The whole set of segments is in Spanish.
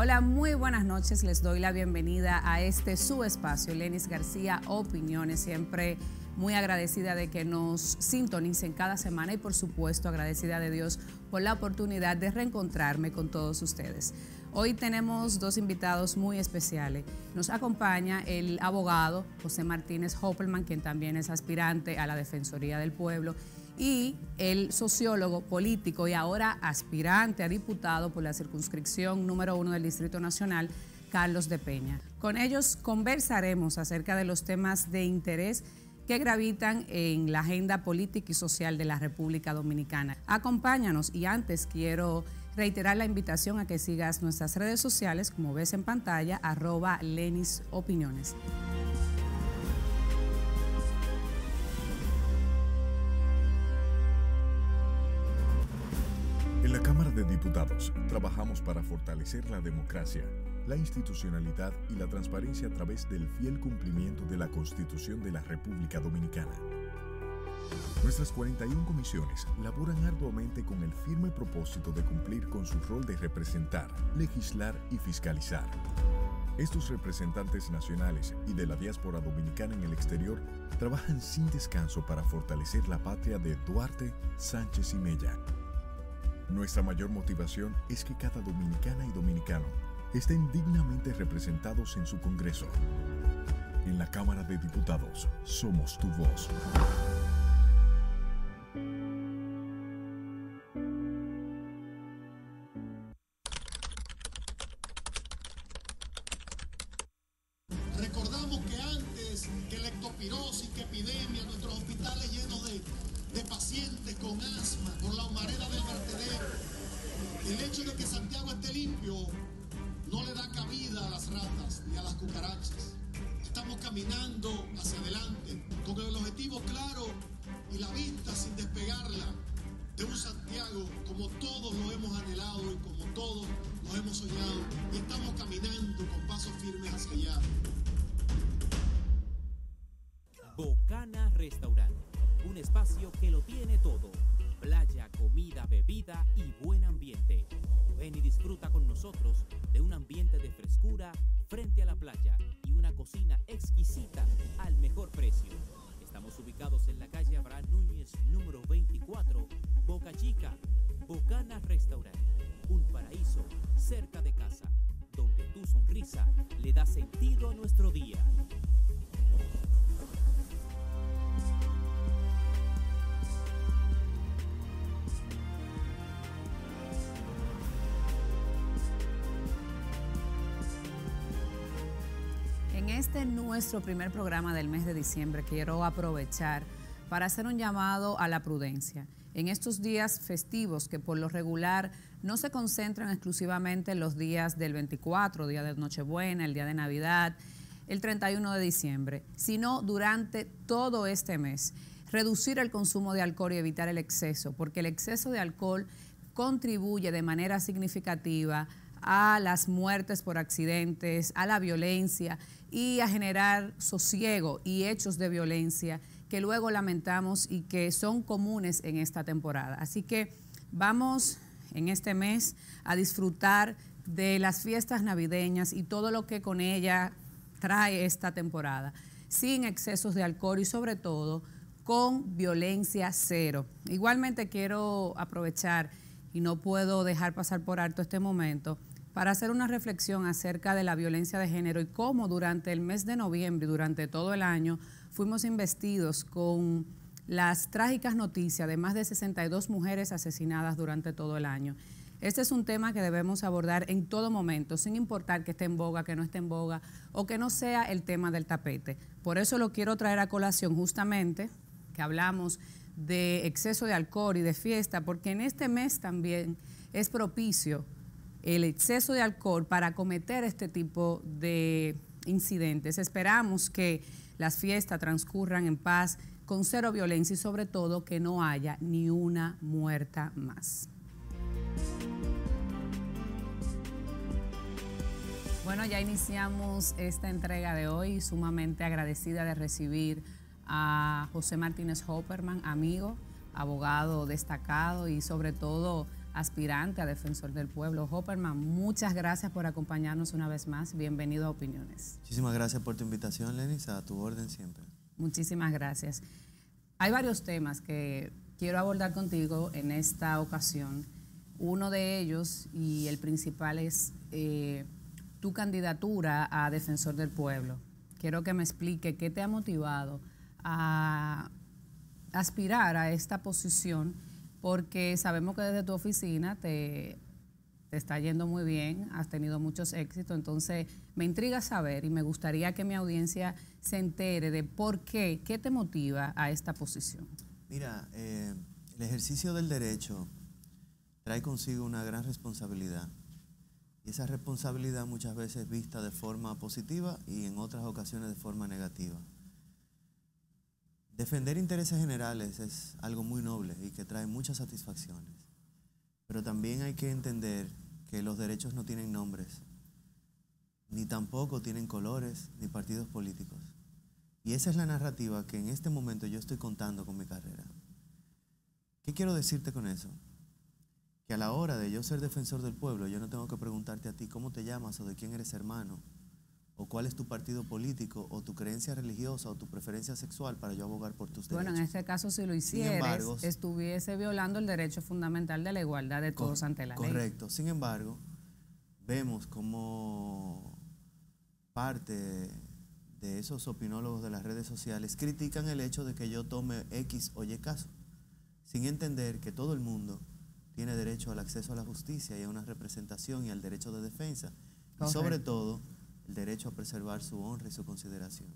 Hola, muy buenas noches. Les doy la bienvenida a este su espacio, Lenis García Opiniones. Siempre muy agradecida de que nos sintonicen cada semana y por supuesto agradecida de Dios por la oportunidad de reencontrarme con todos ustedes. Hoy tenemos dos invitados muy especiales. Nos acompaña el abogado José Martínez Hoppelman, quien también es aspirante a la Defensoría del Pueblo, y el sociólogo político y ahora aspirante a diputado por la circunscripción número uno del Distrito Nacional, Carlos de Peña. Con ellos conversaremos acerca de los temas de interés que gravitan en la agenda política y social de la República Dominicana. Acompáñanos y antes quiero reiterar la invitación a que sigas nuestras redes sociales, como ves en pantalla, arroba Lenis Opiniones. En la Cámara de Diputados trabajamos para fortalecer la democracia, la institucionalidad y la transparencia a través del fiel cumplimiento de la Constitución de la República Dominicana. Nuestras 41 comisiones laboran arduamente con el firme propósito de cumplir con su rol de representar, legislar y fiscalizar. Estos representantes nacionales y de la diáspora dominicana en el exterior trabajan sin descanso para fortalecer la patria de Duarte, Sánchez y Mella. Nuestra mayor motivación es que cada dominicana y dominicano estén dignamente representados en su Congreso. En la Cámara de Diputados somos tu voz. Este nuestro primer programa del mes de diciembre quiero aprovechar para hacer un llamado a la prudencia. En estos días festivos que por lo regular no se concentran exclusivamente en los días del 24, día de Nochebuena, el día de Navidad, el 31 de diciembre, sino durante todo este mes. Reducir el consumo de alcohol y evitar el exceso, porque el exceso de alcohol contribuye de manera significativa a las muertes por accidentes, a la violencia y a generar sosiego y hechos de violencia que luego lamentamos y que son comunes en esta temporada. Así que vamos en este mes a disfrutar de las fiestas navideñas y todo lo que con ella trae esta temporada, sin excesos de alcohol y sobre todo con violencia cero. Igualmente quiero aprovechar y no puedo dejar pasar por alto este momento para hacer una reflexión acerca de la violencia de género y cómo durante el mes de noviembre y durante todo el año fuimos investidos con las trágicas noticias de más de 62 mujeres asesinadas durante todo el año. Este es un tema que debemos abordar en todo momento, sin importar que esté en boga, que no esté en boga o que no sea el tema del tapete. Por eso lo quiero traer a colación justamente, que hablamos de exceso de alcohol y de fiesta, porque en este mes también es propicio el exceso de alcohol para cometer este tipo de incidentes. Esperamos que las fiestas transcurran en paz, con cero violencia y sobre todo que no haya ni una muerta más. Bueno, ya iniciamos esta entrega de hoy, sumamente agradecida de recibir a José Martínez Hopperman, amigo, abogado destacado y sobre todo aspirante a defensor del pueblo. Hopperman, muchas gracias por acompañarnos una vez más. Bienvenido a Opiniones. Muchísimas gracias por tu invitación, Lenis, a tu orden siempre. Muchísimas gracias. Hay varios temas que quiero abordar contigo en esta ocasión. Uno de ellos, y el principal, es eh, tu candidatura a defensor del pueblo. Quiero que me explique qué te ha motivado a aspirar a esta posición, porque sabemos que desde tu oficina te, está yendo muy bien, has tenido muchos éxitos, entonces me intriga saber y me gustaría que mi audiencia se entere de por qué, qué te motiva a esta posición. Mira, eh, el ejercicio del derecho trae consigo una gran responsabilidad. Y esa responsabilidad muchas veces vista de forma positiva y en otras ocasiones de forma negativa. Defender intereses generales es algo muy noble y que trae muchas satisfacciones. Pero también hay que entender que los derechos no tienen nombres, ni tampoco tienen colores ni partidos políticos. Y esa es la narrativa que en este momento yo estoy contando con mi carrera. ¿Qué quiero decirte con eso? Que a la hora de yo ser defensor del pueblo, yo no tengo que preguntarte a ti cómo te llamas o de quién eres hermano o cuál es tu partido político, o tu creencia religiosa, o tu preferencia sexual para yo abogar por tus derechos. Bueno, en este caso, si lo hicieras, estuviese violando el derecho fundamental de la igualdad de todos ante la ley. Correcto. Sin embargo, vemos como parte de esos opinólogos de las redes sociales critican el hecho de que yo tome X o Y caso, sin entender que todo el mundo tiene derecho al acceso a la justicia y a una representación y al derecho de defensa. Y sobre todo, el derecho a preservar su honra y su consideración.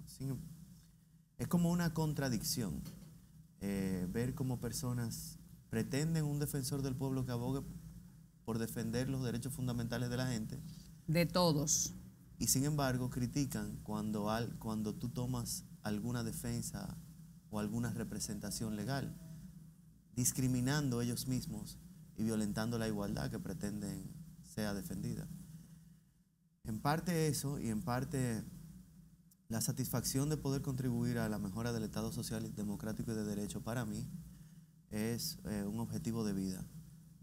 es como una contradicción eh, ver cómo personas pretenden un defensor del pueblo que abogue por defender los derechos fundamentales de la gente. De todos. Y sin embargo critican cuando, al, cuando tú tomas alguna defensa o alguna representación legal, discriminando ellos mismos y violentando la igualdad que pretenden sea defendida. En parte eso y en parte la satisfacción de poder contribuir a la mejora del Estado social, democrático y de derecho para mí es eh, un objetivo de vida.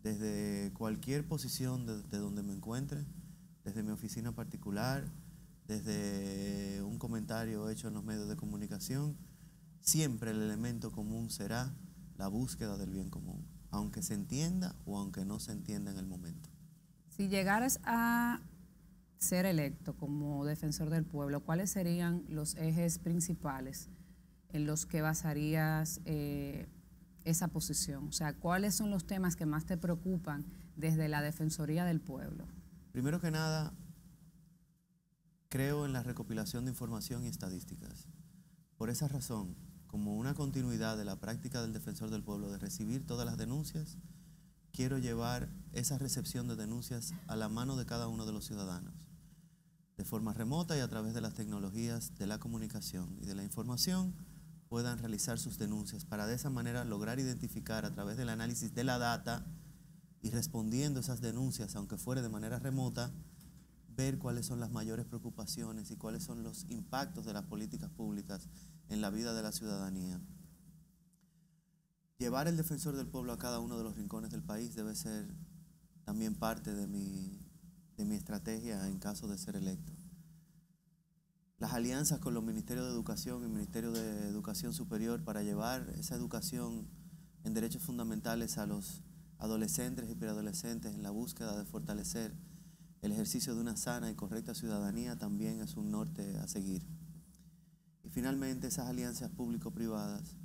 Desde cualquier posición de, donde me encuentre, desde mi oficina particular, desde un comentario hecho en los medios de comunicación, siempre el elemento común será la búsqueda del bien común, aunque se entienda o aunque no se entienda en el momento. Si llegaras a ser electo como defensor del pueblo, ¿cuáles serían los ejes principales en los que basarías eh, esa posición? O sea, ¿cuáles son los temas que más te preocupan desde la Defensoría del Pueblo? Primero que nada, creo en la recopilación de información y estadísticas. Por esa razón, como una continuidad de la práctica del defensor del pueblo de recibir todas las denuncias, quiero llevar esa recepción de denuncias a la mano de cada uno de los ciudadanos de forma remota y a través de las tecnologías de la comunicación y de la información puedan realizar sus denuncias para de esa manera lograr identificar a través del análisis de la data y respondiendo esas denuncias, aunque fuere de manera remota, ver cuáles son las mayores preocupaciones y cuáles son los impactos de las políticas públicas en la vida de la ciudadanía. Llevar el defensor del pueblo a cada uno de los rincones del país debe ser también parte de mi, de mi estrategia en caso de ser electo. Las alianzas con los Ministerios de Educación y el Ministerio de Educación Superior para llevar esa educación en derechos fundamentales a los adolescentes y preadolescentes en la búsqueda de fortalecer el ejercicio de una sana y correcta ciudadanía también es un norte a seguir. Y finalmente esas alianzas público-privadas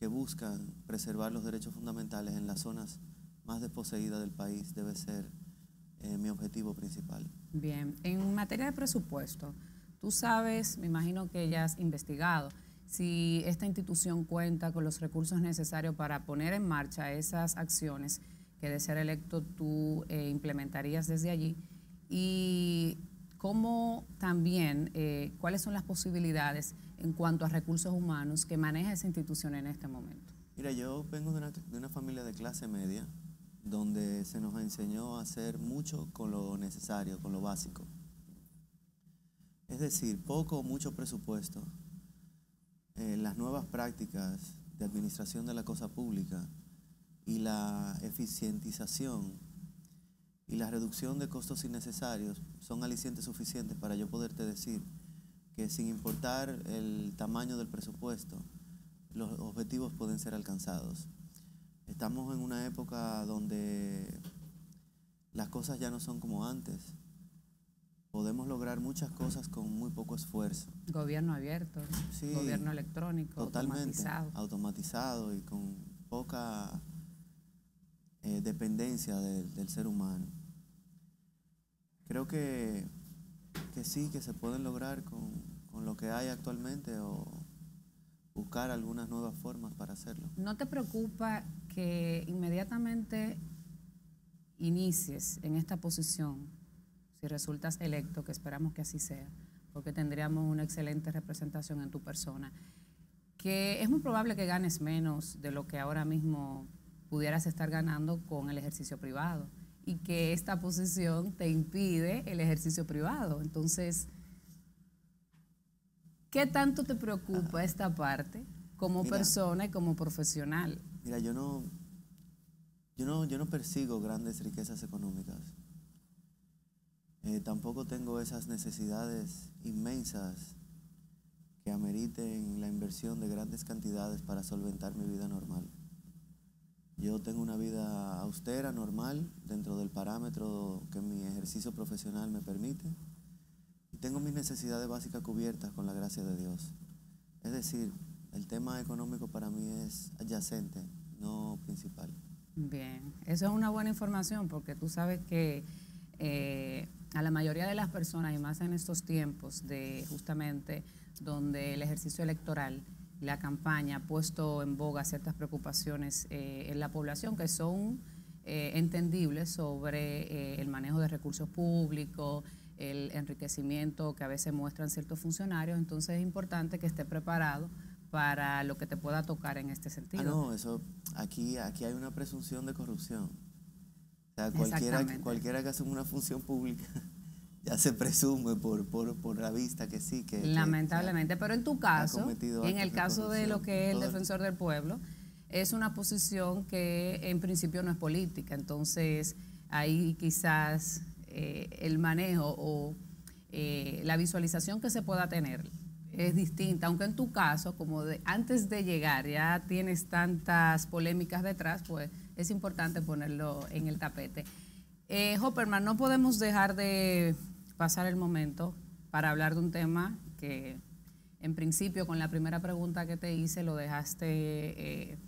que buscan preservar los derechos fundamentales en las zonas más desposeídas del país debe ser eh, mi objetivo principal. Bien, en materia de presupuesto, tú sabes, me imagino que ya has investigado si esta institución cuenta con los recursos necesarios para poner en marcha esas acciones que de ser electo tú eh, implementarías desde allí y cómo también, eh, cuáles son las posibilidades en cuanto a recursos humanos que maneja esa institución en este momento. Mira, yo vengo de una, de una familia de clase media, donde se nos enseñó a hacer mucho con lo necesario, con lo básico. Es decir, poco o mucho presupuesto, eh, las nuevas prácticas de administración de la cosa pública y la eficientización y la reducción de costos innecesarios son alicientes suficientes para yo poderte decir que sin importar el tamaño del presupuesto, los objetivos pueden ser alcanzados. Estamos en una época donde las cosas ya no son como antes. Podemos lograr muchas cosas con muy poco esfuerzo. Gobierno abierto, Sí, gobierno electrónico, Totalmente automatizado. automatizado y con poca eh, dependencia del- del ser humano. Creo que, que sí, que se pueden lograr con, con lo que hay actualmente o buscar algunas nuevas formas para hacerlo. ¿No te preocupa que inmediatamente inicies en esta posición, si resultas electo, que esperamos que así sea, porque tendríamos una excelente representación en tu persona, que es muy probable que ganes menos de lo que ahora mismo pudieras estar ganando con el ejercicio privado y que esta posición te impide el ejercicio privado. Entonces, ¿qué tanto te preocupa esta parte como Mira. persona y como profesional? Mira, yo no, yo no, yo no persigo grandes riquezas económicas. Eh, tampoco tengo esas necesidades inmensas que ameriten la inversión de grandes cantidades para solventar mi vida normal. Yo tengo una vida austera, normal, dentro del parámetro que mi ejercicio profesional me permite. Y tengo mis necesidades básicas cubiertas con la gracia de Dios. Es decir, el tema económico para mí es adyacente, no principal. Bien, eso es una buena información porque tú sabes que eh, a la mayoría de las personas, y más en estos tiempos de justamente donde el ejercicio electoral, la campaña ha puesto en boga ciertas preocupaciones eh, en la población que son eh, entendibles sobre el manejo de recursos públicos, el enriquecimiento que a veces muestran ciertos funcionarios, entonces es importante que esté preparado para lo que te pueda tocar en este sentido. Ah, no, eso, aquí, aquí hay una presunción de corrupción. O sea, cualquiera, que hace una función pública ya se presume por, por, por la vista que sí, que... que, Lamentablemente, pero en tu caso, en el caso de lo que es el- defensor del pueblo, es una posición que en principio no es política, entonces ahí quizás eh, el manejo o eh, la visualización que se pueda tener es distinta, aunque en tu caso, como de, antes de llegar ya tienes tantas polémicas detrás, pues es importante ponerlo en el tapete. Eh, Hopperman, no podemos dejar de pasar el momento para hablar de un tema que en principio con la primera pregunta que te hice lo dejaste eh,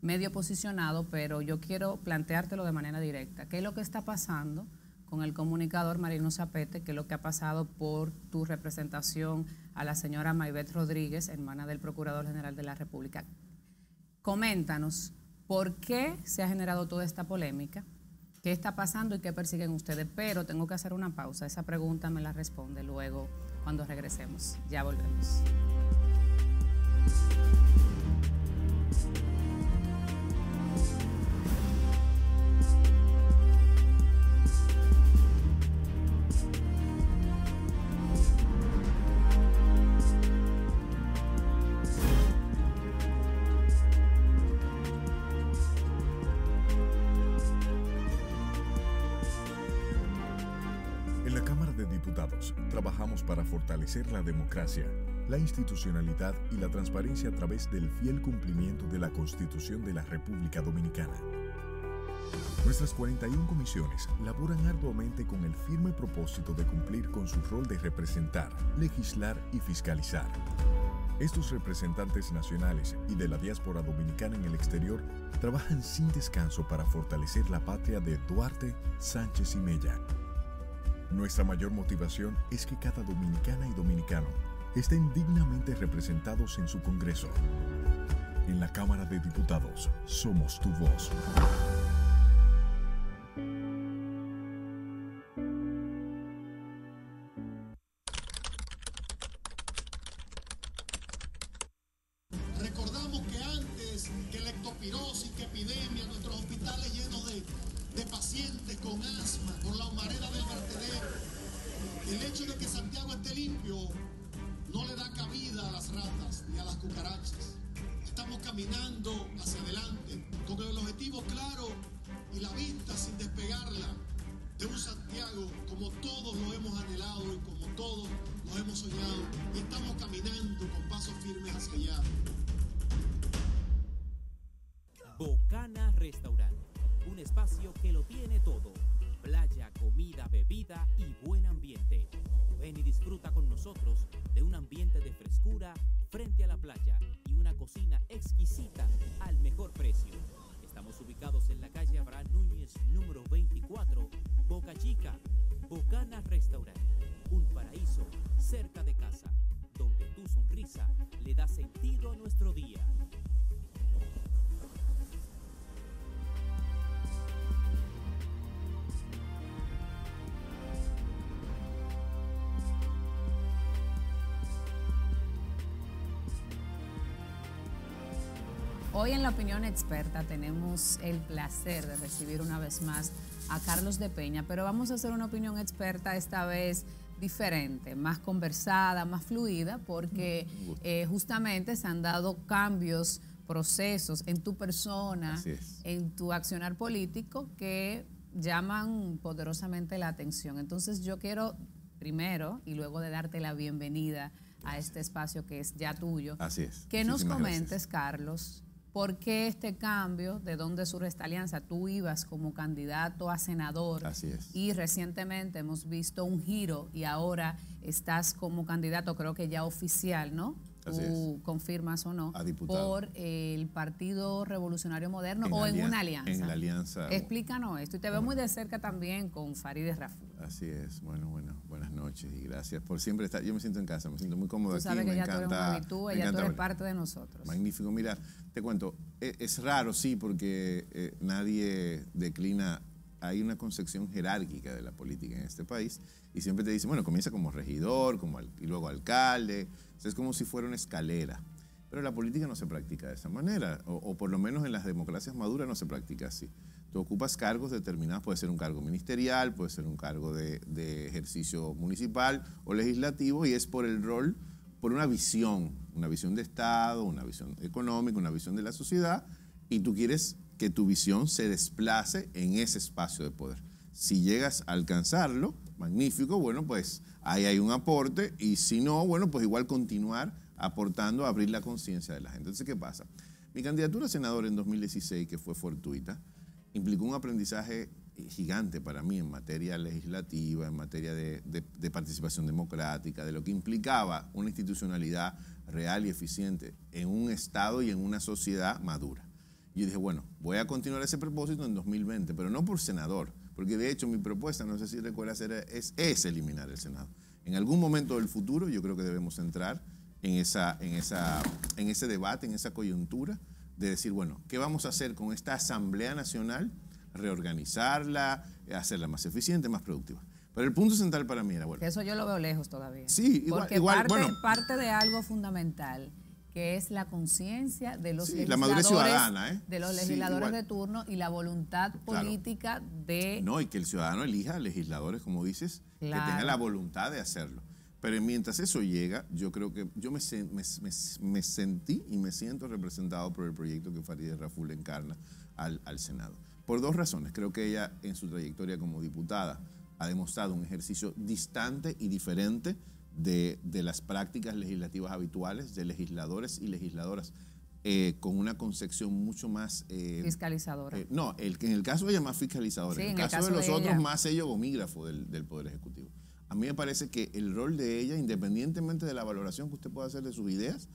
medio posicionado, pero yo quiero planteártelo de manera directa. ¿Qué es lo que está pasando con el comunicador Marino Zapete? ¿Qué es lo que ha pasado por tu representación a la señora Maybeth Rodríguez, hermana del Procurador General de la República? Coméntanos por qué se ha generado toda esta polémica, qué está pasando y qué persiguen ustedes. Pero tengo que hacer una pausa. Esa pregunta me la responde luego cuando regresemos. Ya volvemos. Para fortalecer la democracia, la institucionalidad y la transparencia a través del fiel cumplimiento de la Constitución de la República Dominicana. Nuestras 41 comisiones laboran arduamente con el firme propósito de cumplir con su rol de representar, legislar y fiscalizar. Estos representantes nacionales y de la diáspora dominicana en el exterior trabajan sin descanso para fortalecer la patria de Duarte, Sánchez y Mella. Nuestra mayor motivación es que cada dominicana y dominicano estén dignamente representados en su Congreso. En la Cámara de Diputados somos tu voz. Frente a la playa y una cocina exquisita al mejor precio. Estamos ubicados en la calle Abraham Núñez, número 24, Boca Chica, Bocana Restaurant, un paraíso cerca de casa, donde tu sonrisa Hoy en la opinión experta tenemos el placer de recibir una vez más a Carlos de Peña, pero vamos a hacer una opinión experta esta vez diferente, más conversada, más fluida, porque eh, justamente se han dado cambios, procesos en tu persona, en tu accionar político que llaman poderosamente la atención. Entonces yo quiero primero y luego de darte la bienvenida a este espacio que es ya tuyo, Así es. que nos comentes, gracias. Carlos, por qué este cambio, de dónde surge esta alianza. Tú ibas como candidato a senador Así es. y recientemente hemos visto un giro y ahora estás como candidato, creo que ya oficial, ¿no? Tú confirmas o no, por el Partido Revolucionario Moderno En o en una alianza. en la alianza. Explícanos esto y te veo muy de cerca también con Farideh Raful. Así es. Bueno, bueno, buenas noches y gracias por siempre estar. Yo me siento en casa, me siento muy cómodo Tú aquí. sabes que me ya tú eres una encanta. habitud, me ya tú eres parte de nosotros. Magnífico. Mira, te cuento, e- es, raro, sí, porque eh, nadie declina. Hay una concepción jerárquica de la política en este país y siempre te dicen, bueno, comienza como regidor, como y luego alcalde. Es como si fuera una escalera. Pero la política no se practica de esa manera, o, por lo menos en las democracias maduras no se practica así. Tú ocupas cargos determinados, puede ser un cargo ministerial, puede ser un cargo de ejercicio municipal o legislativo, y es por el rol, por una visión, una visión de Estado, una visión económica, una visión de la sociedad, y tú quieres que tu visión se desplace en ese espacio de poder. Si llegas a alcanzarlo, magnífico, bueno, pues ahí hay un aporte, y si no, bueno, pues igual continuar aportando a abrir la conciencia de la gente. Entonces, ¿qué pasa? Mi candidatura a senador en 2016, que fue fortuita, implicó un aprendizaje gigante para mí en materia legislativa, en materia de, de- de participación democrática, de lo que implicaba una institucionalidad real y eficiente en un Estado y en una sociedad madura. Y yo dije, bueno, voy a continuar ese propósito en 2020, pero no por senador, porque de hecho mi propuesta, no sé si recuerdas, era- es, es eliminar el Senado. En algún momento del futuro yo creo que debemos entrar en, esa, en, esa, en ese debate, en esa coyuntura, de decir, bueno, ¿qué vamos a hacer con esta Asamblea Nacional? Reorganizarla, hacerla más eficiente, más productiva. Pero el punto central para mí era, bueno, eso yo lo veo lejos todavía. Sí, igual- Porque igual, parte, bueno. parte de algo fundamental que es la conciencia de los Sí, la legisladores, ciudadana, ¿eh? de los Sí, legisladores igual. de turno y la voluntad Claro. política de No, y que el ciudadano elija legisladores, como dices, que Claro. tenga la voluntad de hacerlo. Pero mientras eso llega, yo creo que yo me, me- me- me sentí y me siento representado por el proyecto que Farideh Raful encarna al, al Senado. Por dos razones. Creo que ella, en su trayectoria como diputada, ha demostrado un ejercicio distante y diferente de, de las prácticas legislativas habituales de legisladores y legisladoras, eh, con una concepción mucho más... eh, fiscalizadora. eh, no, el, que en el caso de ella más fiscalizador, Sí, en el en el caso, caso de los de otros ella. más sello gomígrafo del, del Poder Ejecutivo. A mí me parece que el rol de ella, independientemente de la valoración que usted pueda hacer de sus ideas,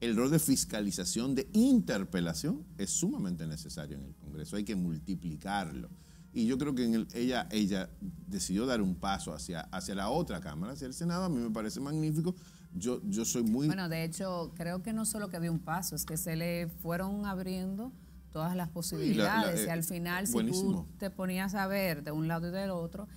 el rol de fiscalización, de interpelación, es sumamente necesario en el Congreso. Hay que multiplicarlo. Y yo creo que en el- ella, ella decidió dar un paso hacia, hacia la otra Cámara, hacia el Senado. A mí me parece magnífico. Yo, yo soy muy... Bueno, de hecho, creo que no solo que dio un paso, es que se le fueron abriendo todas las posibilidades. y eh, al final, si buenísimo. tú te ponías a ver de un lado y del otro,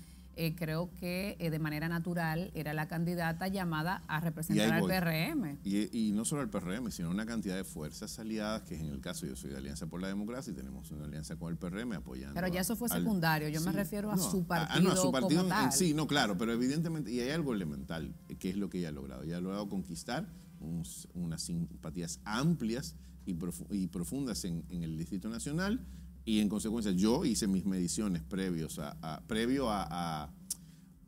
eh, creo que eh, de manera natural era la candidata llamada a representar al voy. PRM. Y, y no solo el PRM, sino una cantidad de fuerzas aliadas, que en el caso yo soy de Alianza por la Democracia y tenemos una alianza con el PRM apoyando. Pero ya a- eso fue al- secundario, yo me refiero a su no, partido su partido como en- tal. sí, no, claro, pero evidentemente, y hay algo elemental, eh, que es lo que ella ha logrado. Ella ha logrado conquistar unas simpatías amplias y profundas en, en el Distrito Nacional, Y en consecuencia, yo hice mis mediciones previos a, a- previo a, a-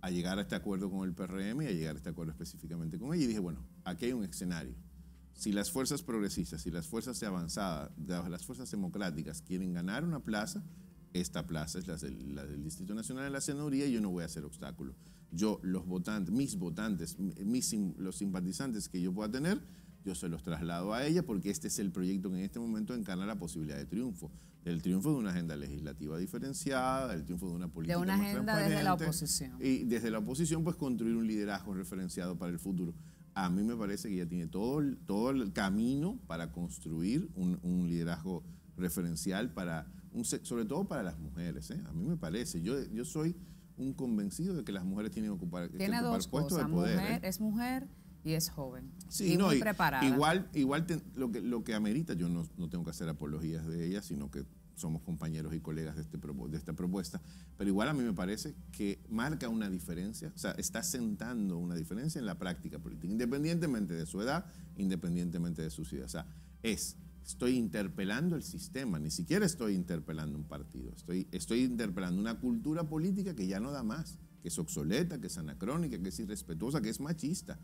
a llegar a este acuerdo con el PRM y a llegar a este acuerdo específicamente con ella. Y dije, bueno, aquí hay un escenario. Si las fuerzas progresistas, si las fuerzas de avanzada, de- las fuerzas democráticas quieren ganar una plaza, esta plaza es la del, la del Distrito Nacional de la Senaduría y yo no voy a hacer obstáculo. Yo, los votantes, mis votantes, mis, los simpatizantes que yo pueda tener, yo se los traslado a ella porque este es el proyecto que en este momento encarna la posibilidad de triunfo. Del triunfo de una agenda legislativa diferenciada, del triunfo de una política una más agenda desde la oposición. Y desde la oposición, pues construir un liderazgo referenciado para el futuro. A mí me parece que ella tiene todo el, todo el camino para construir un, un liderazgo referencial para, un, sobre todo para las mujeres. ¿eh? A mí me parece. Yo, yo soy un convencido de que las mujeres tienen que ocupar, que Tiene ocupar dos puestos cosas, de poder. ¿eh? es mujer y es joven. Sí, y no, muy y- preparada. Igual, igual te- lo, que, lo que amerita, yo no, no tengo que hacer apologías de ella, sino que somos compañeros y colegas de, este, de esta propuesta, pero igual a mí me parece que marca una diferencia, o sea, está sentando una diferencia en la práctica política, independientemente de su edad, independientemente de sus ideas. O sea, es, estoy interpelando el sistema, ni siquiera estoy interpelando un partido, estoy, estoy interpelando una cultura política que ya no da más, que es obsoleta, que es anacrónica, que es irrespetuosa, que es machista.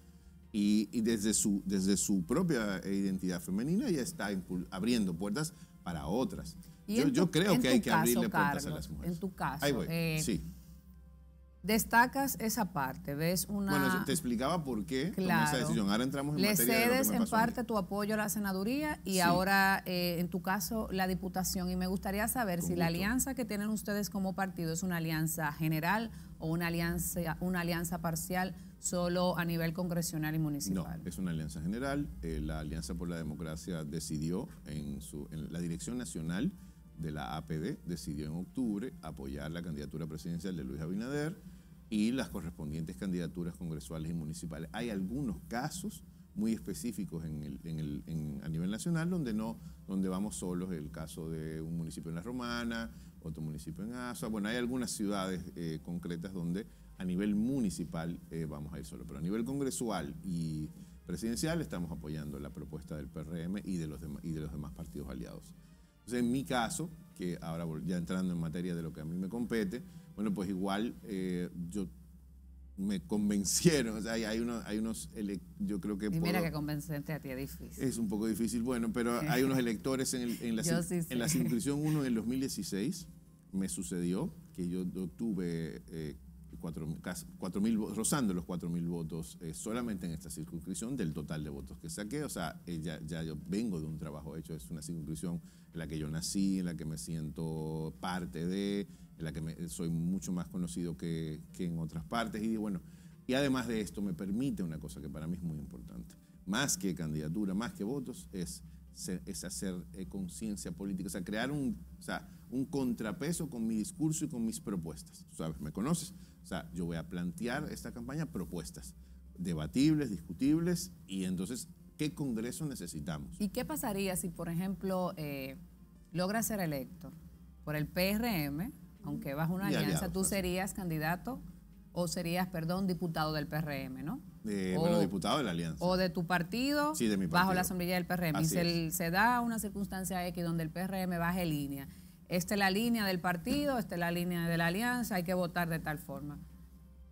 Y, y desde, su, desde su propia identidad femenina ella está abriendo puertas para otras. Yo, creo que hay que caso, abrirle puertas a las mujeres. en tu caso, Ahí voy. eh, sí. Destacas esa parte, ves una... Bueno, te explicaba por qué tomé esa Claro. decisión. Ahora entramos en Le materia de lo que cedes me en pasó parte tu apoyo a la senaduría y Sí. ahora, eh, en tu caso, la diputación. Y me gustaría saber Con si la alianza que tienen ustedes como partido es una alianza general o una alianza, una alianza parcial solo a nivel congresional y No, municipal. es una alianza general. Eh, la Alianza por la Democracia decidió, en, su, en la dirección nacional de la APD, decidió en octubre apoyar la candidatura presidencial de Luis Abinader y las correspondientes candidaturas congresuales y municipales. Hay algunos casos muy específicos en el- en el- a nivel nacional donde no, donde vamos solos, el caso de un municipio en La Romana, otro municipio en Asua. Bueno, hay algunas ciudades eh, concretas donde a nivel municipal eh, vamos a ir solo, pero a nivel congresual y presidencial estamos apoyando la propuesta del PRM y de los, demás, y de los demás partidos aliados. Entonces, en mi caso, que ahora ya entrando en materia de lo que a mí me compete, bueno, pues igual eh, yo me convencieron, o sea, hay, hay unos, hay unos yo creo que y mira puedo- que convencente a ti es difícil. es un poco difícil, bueno, pero hay unos electores en, el- en la, sí sé. en la circunscripción 1 en el 2016. Me sucedió que yo obtuve eh, cuatro, casi cuatro mil, vo- rozando los 4.000 votos eh, solamente en esta circunscripción del total de votos que saqué. O sea, eh, ya, ya yo vengo de un trabajo hecho, es una circunscripción en la que yo nací, en la que me siento parte de, en la que me- soy mucho más conocido que, que en otras partes. Y bueno, y además de esto me permite una cosa que para mí es muy importante. Más que candidatura, más que votos, es, es hacer eh, conciencia política, o sea, crear un, o sea, un contrapeso con mi discurso y con mis propuestas. ¿Sabes? ¿Me conoces? O sea, yo voy a plantear esta campaña propuestas debatibles, discutibles, y entonces, ¿qué Congreso necesitamos? ¿Y qué pasaría si, por ejemplo, eh, logras ser electo por el PRM, aunque a una Y alianza, aliados, tú así. serías candidato o serías, perdón, diputado del PRM, ¿no? Eh, o, bueno, diputado de la Alianza. o de tu partido, Sí, de mi bajo la sombrilla del PRM. y se, se da una circunstancia X donde el PRM baje línea. Esta es la línea del partido, esta es la línea de la alianza, hay que votar de tal forma.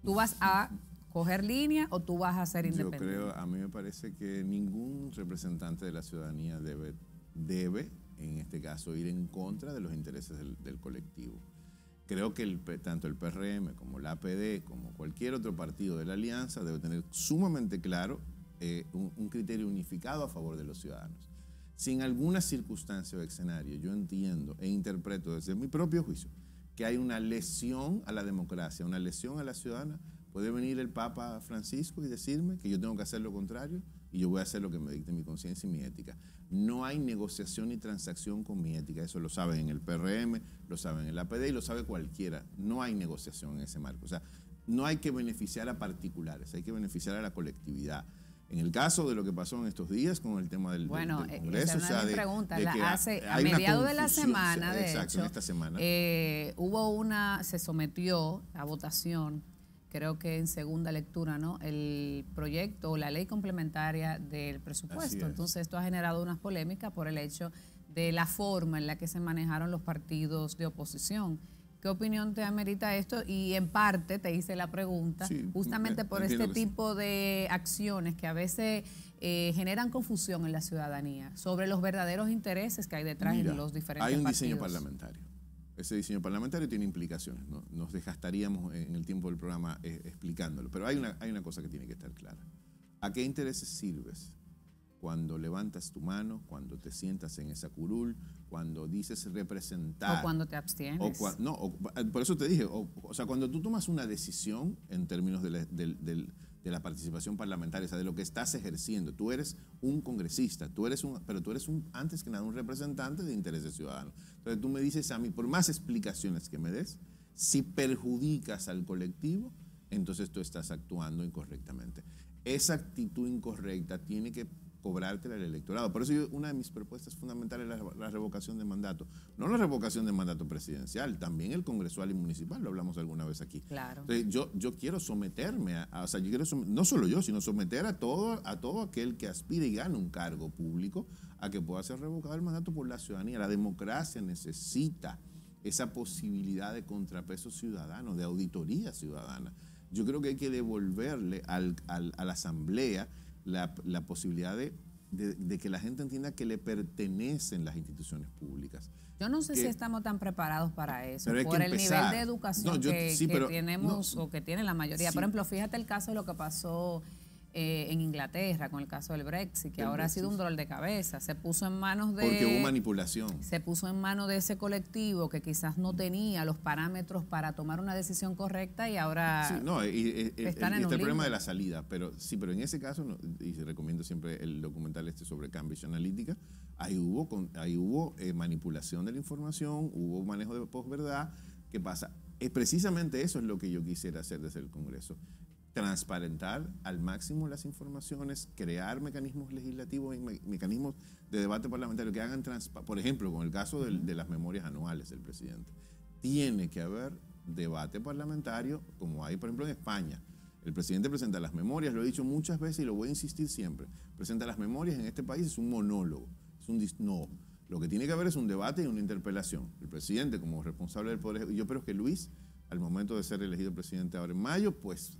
¿Tú vas a coger línea o tú vas a ser Yo independiente? creo, a mí me parece que ningún representante de la ciudadanía debe, debe en este caso, ir en contra de los intereses del, del colectivo. Creo que el tanto el PRM como la APD, como cualquier otro partido de la alianza, debe tener sumamente claro eh, un, un criterio unificado a favor de los ciudadanos. Si en alguna circunstancia o escenario yo entiendo e interpreto desde mi propio juicio que hay una lesión a la democracia, una lesión a la ciudadana, puede venir el Papa Francisco y decirme que yo tengo que hacer lo contrario y yo voy a hacer lo que me dicte mi conciencia y mi ética. No hay negociación ni transacción con mi ética, eso lo saben en el PRM, lo saben en el APD y lo sabe cualquiera. No hay negociación en ese marco. O sea, no hay que beneficiar a particulares, hay que beneficiar a la colectividad. En el caso de lo que pasó en estos días con el tema del, Bueno, del eh, Congreso, esa es o una sea, de de- La que hace, a mediados de la semana, de exacto, hecho, en esta semana. eh, hubo una, se sometió a votación, creo que en segunda lectura, ¿no? El proyecto o la ley complementaria del presupuesto. es. Entonces, esto ha generado unas polémicas por el hecho de la forma en la que se manejaron los partidos de oposición. ¿Qué opinión te amerita esto? Y en parte te hice la pregunta Sí, justamente me- por este sí. tipo de acciones que a veces eh, generan confusión en la ciudadanía sobre los verdaderos intereses que hay detrás Mira, de los diferentes hay un partidos. diseño parlamentario. Ese diseño parlamentario tiene implicaciones. ¿no? Nos desgastaríamos en el tiempo del programa eh, explicándolo. Pero hay una, hay una cosa que tiene que estar clara. ¿A qué intereses sirves cuando levantas tu mano, cuando te sientas en esa curul, cuando dices representar? O cuando te abstienes. O cua- no, o- por eso te dije, o, o sea, cuando tú tomas una decisión en términos de la, de la participación parlamentaria, o sea, de lo que estás ejerciendo, tú eres un congresista, tú eres un, pero tú eres un, antes que nada un representante de intereses ciudadanos. Entonces tú me dices a mí, por más explicaciones que me des, si perjudicas al colectivo, entonces tú estás actuando incorrectamente. Esa actitud incorrecta tiene que cobrártela el electorado. Por eso yo- una de mis propuestas fundamentales es la, la revocación de mandato. No la revocación de mandato presidencial, también el congresual y municipal, lo hablamos alguna vez aquí. Claro. Entonces, yo, yo quiero someterme a, a- o sea, yo quiero som- no solo yo, sino someter a todo, a todo aquel que aspire y gane un cargo público a que pueda ser revocado el mandato por la ciudadanía. La democracia necesita esa posibilidad de contrapeso ciudadano, de auditoría ciudadana. Yo creo que hay que devolverle al- al- a la Asamblea la, la posibilidad de, de- de que la gente entienda que le pertenecen las instituciones públicas. Yo no sé que- si estamos tan preparados para eso, por el nivel de educación No, yo- que, sí, que pero- tenemos no. o que tiene la mayoría. Sí. Por ejemplo, fíjate el caso de lo que pasó eh, en Inglaterra con el caso del Brexit, que ahora ha sido un dolor de cabeza. Se puso en manos de... Porque hubo manipulación. se puso en manos de ese colectivo que quizás no tenía los parámetros para tomar una decisión correcta y ahora Sí, no, y, y- y- está el problema limbo. de la salida, pero sí, pero en ese caso, y recomiendo siempre el documental este sobre Cambridge Analytica, ahí hubo, ahí hubo eh, manipulación de la información, hubo manejo de posverdad. ¿Qué pasa? Eh, precisamente eso es lo que yo quisiera hacer desde el Congreso. Transparentar al máximo las informaciones, crear mecanismos legislativos y me- mecanismos de debate parlamentario que hagan, por ejemplo, con el caso del- de las memorias anuales del presidente. Tiene que haber debate parlamentario como hay, por ejemplo, en España. El presidente presenta las memorias, lo he dicho muchas veces y lo voy a insistir siempre. Presenta las memorias en este país, es un monólogo. Es un no. Lo que tiene que haber es un debate y una interpelación. El presidente, como responsable del Poder yo espero que Luis, al momento de ser elegido presidente ahora en mayo, pues